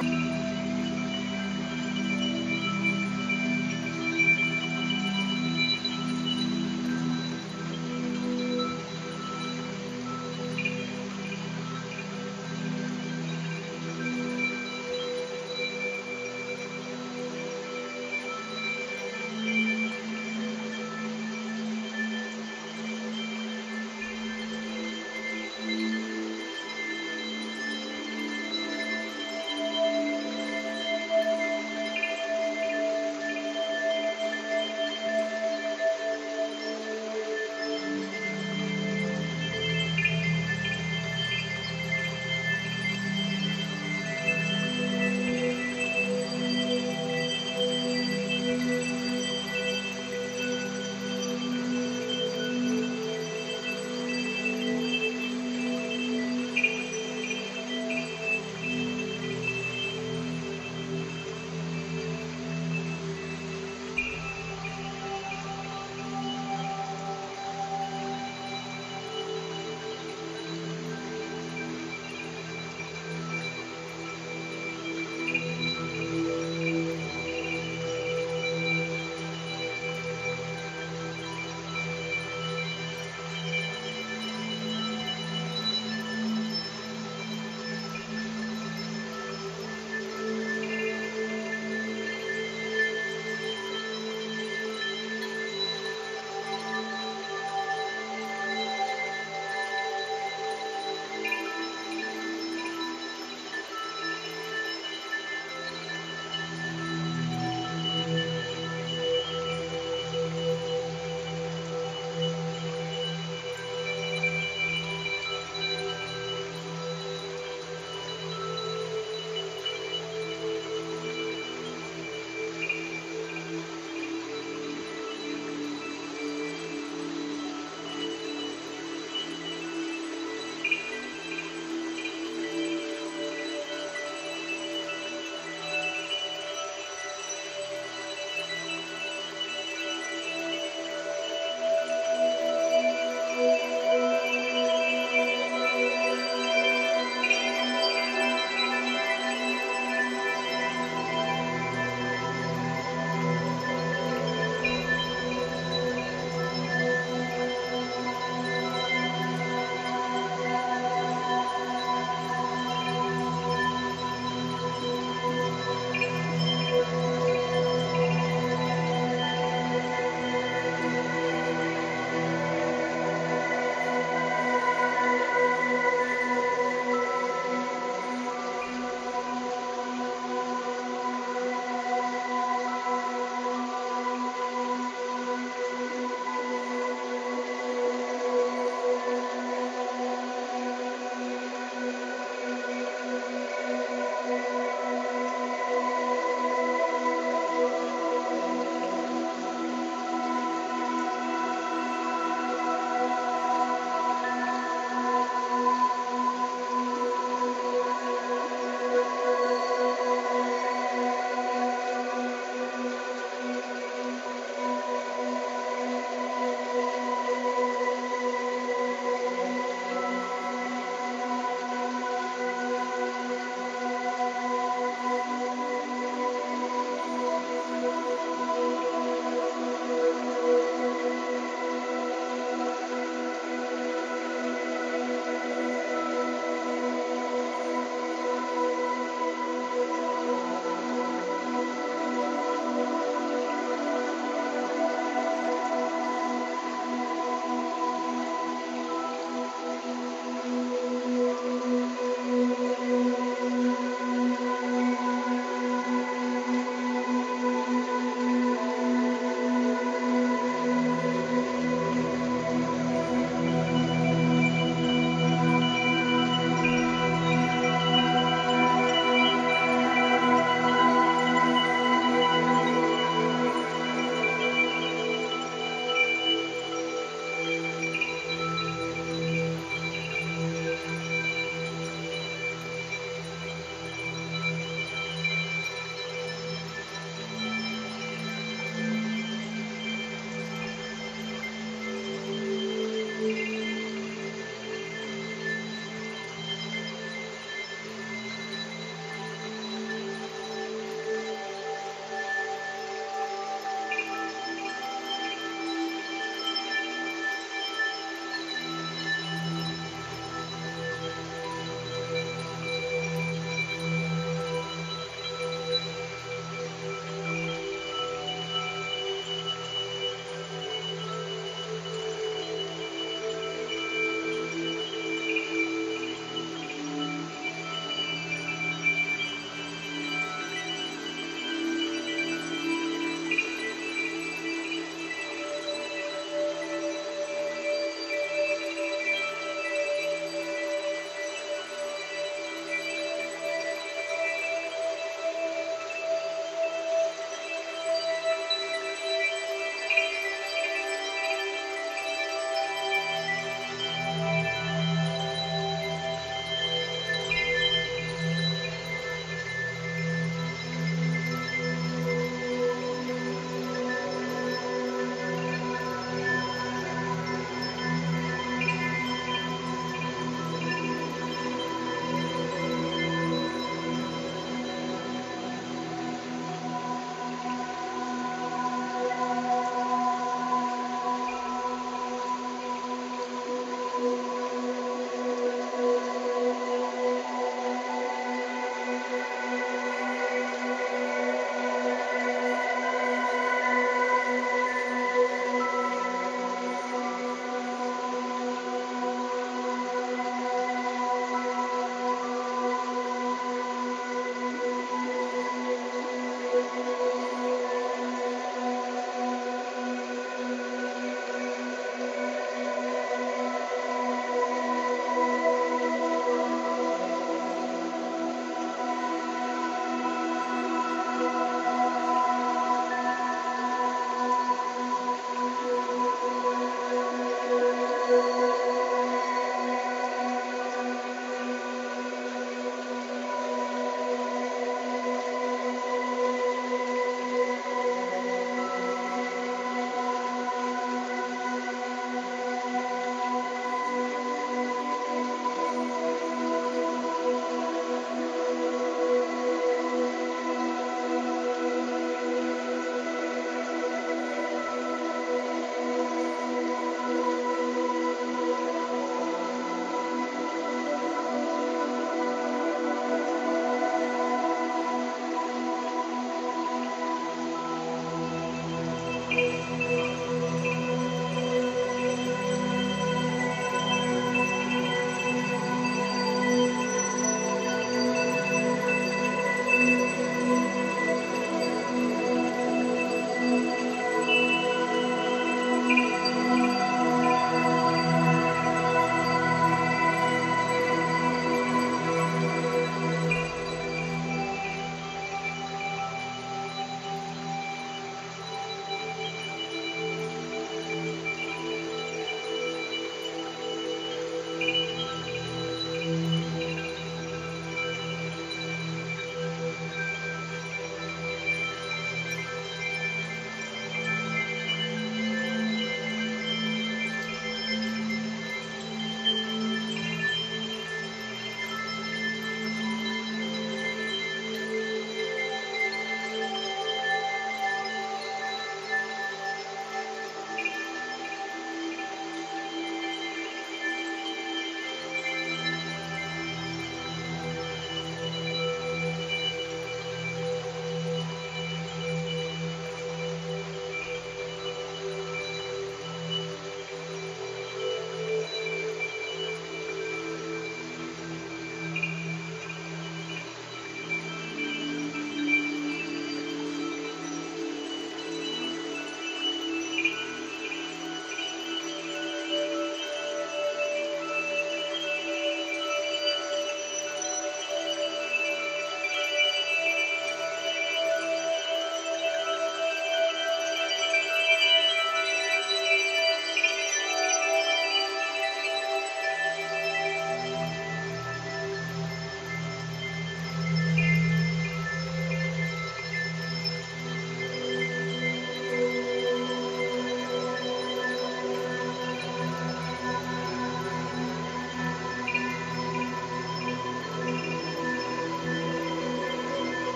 Bye.